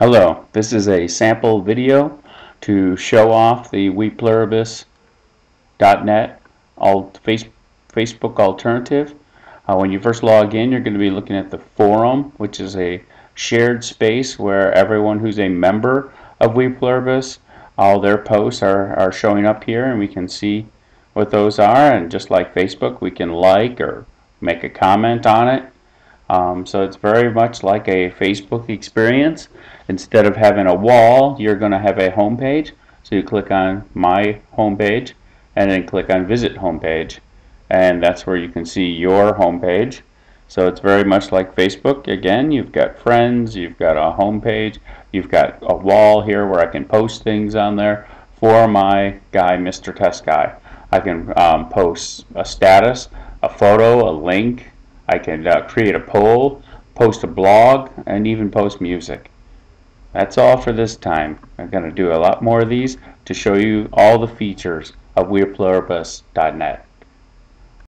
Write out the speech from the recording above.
Hello, this is a sample video to show off the WePluribus.net face, Facebook alternative. Uh, when you first log in, you're going to be looking at the forum, which is a shared space where everyone who's a member of WePluribus, all their posts are, are showing up here and we can see what those are. And just like Facebook, we can like or make a comment on it. Um, so it's very much like a Facebook experience. Instead of having a wall, you're going to have a home page. So you click on My Home Page and then click on Visit Home Page. And that's where you can see your home page. So it's very much like Facebook. Again, you've got friends, you've got a home page, you've got a wall here where I can post things on there for my guy, Mr. Test Guy. I can um, post a status, a photo, a link. I can uh, create a poll, post a blog, and even post music. That's all for this time. I'm going to do a lot more of these to show you all the features of WePluribus.net.